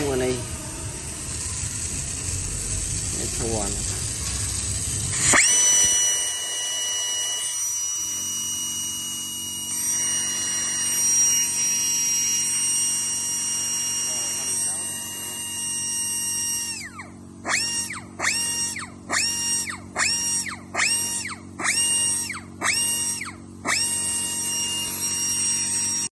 ทั่ว này It's one.